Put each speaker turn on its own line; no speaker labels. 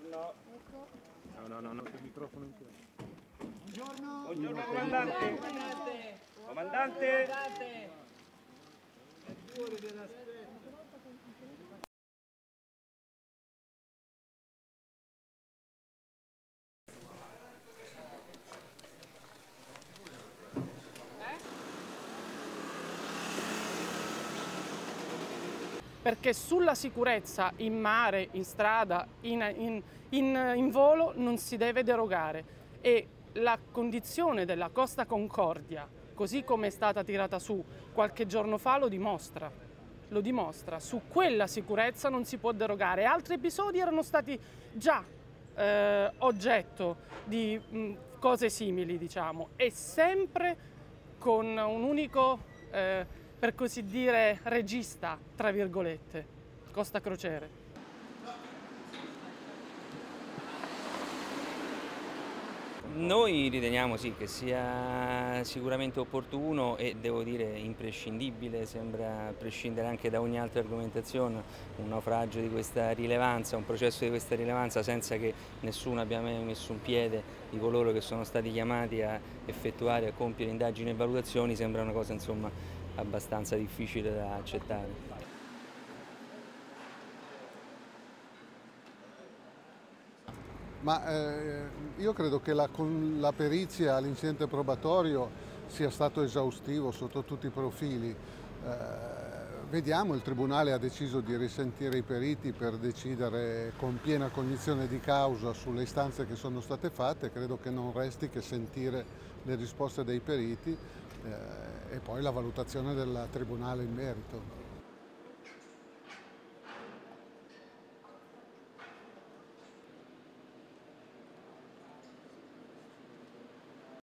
Buongiorno.
No, no, no, no, il microfono in piedi.
Buongiorno comandante. Comandante.
Perché sulla sicurezza in mare, in strada, in, in, in, in volo non si deve derogare e la condizione della Costa Concordia, così come è stata tirata su qualche giorno fa, lo dimostra. Lo dimostra. Su quella sicurezza non si può derogare. Altri episodi erano stati già eh, oggetto di mh, cose simili, diciamo, e sempre con un unico eh, per così dire, regista, tra virgolette, Costa Crociere.
Noi riteniamo sì che sia sicuramente opportuno e devo dire imprescindibile, sembra prescindere anche da ogni altra argomentazione, un naufragio di questa rilevanza, un processo di questa rilevanza senza che nessuno abbia mai messo un piede di coloro che sono stati chiamati a effettuare, a compiere indagini e valutazioni, sembra una cosa insomma abbastanza difficile da accettare.
Ma eh, io credo che la, la perizia all'incidente probatorio sia stato esaustivo sotto tutti i profili. Eh, vediamo, il Tribunale ha deciso di risentire i periti per decidere con piena cognizione di causa sulle istanze che sono state fatte, credo che non resti che sentire le risposte dei periti e poi la valutazione del Tribunale in merito.